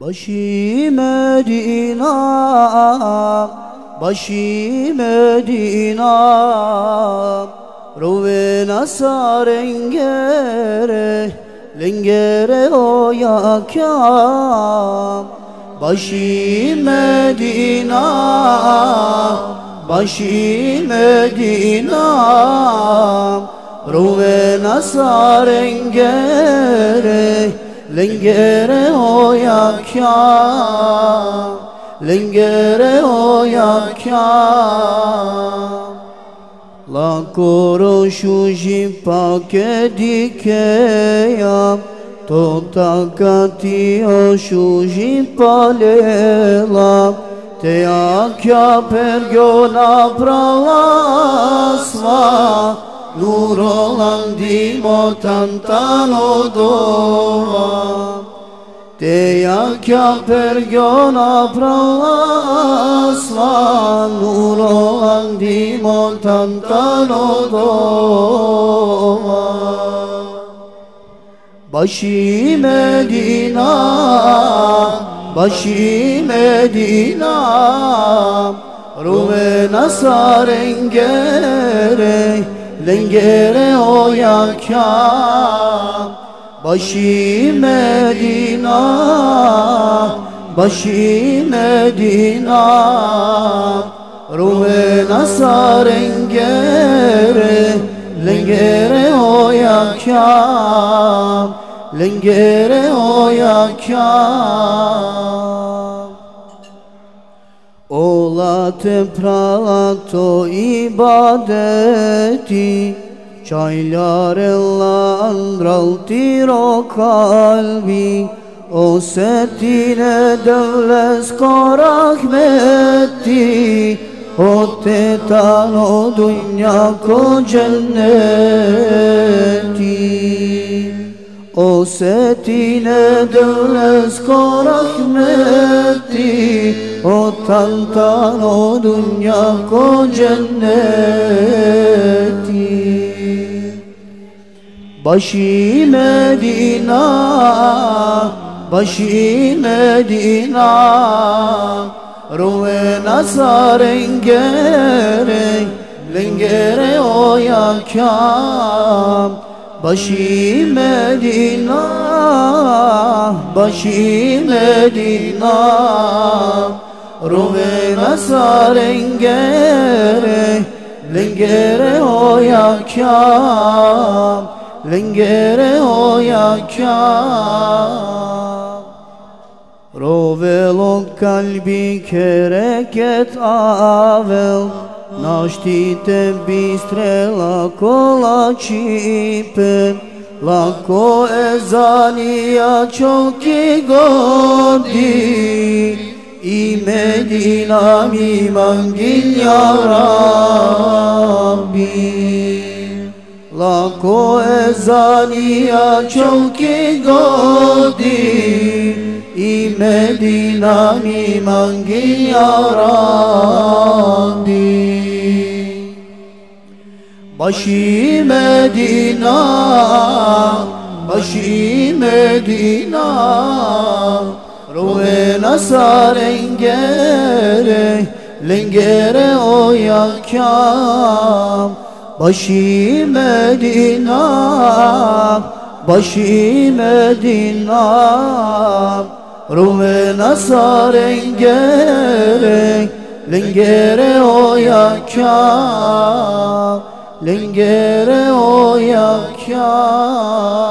Başı Medina, başı Medina Rove nasarengere, lengere o yakam. Başı Medina, başı Medina Rove nasarengere, Lengere oya kya Lengere oya kya La koro shuji pake dikeya Tota kati o shuji palela Te akya pergona pralasma Nurolan dimo tantano dova Te jakja pergona pralasva Nuro andimo tantano dova Başı Medina Başı Medina. Rume nasarengere Lengere o yakam Başı Medina Başı Medina. Ruhe nasarengere Lengere o yakam Lengere o yakam Ola temprato ibadeti Çaylarla tiro kalbi. O setine devles korahmetti O tetan o dünya ko cenneti. O setine devles korahmetti O tantan o dünya ko cenneti. Başı Medina, başı Medina. Ruhe nasarengere, lengere o yakam Başı Medina, başı Medina Ruhe nasarengere, lengere o yakam lengere o yakam Rovelo kalbi kereket avel Naštite bistre lako lačipen Lako ezanija čoki godi I Medina mi mangin ya Rabbi. Lako ezanija čolki godi. I Medina mi mangi radi Başı Medina Başı Medina Ruhe nasarengere Lengere o yakam Başı Medina Başı Medina. Ruhe nasarengere Lengere o yakam Lengere o yakam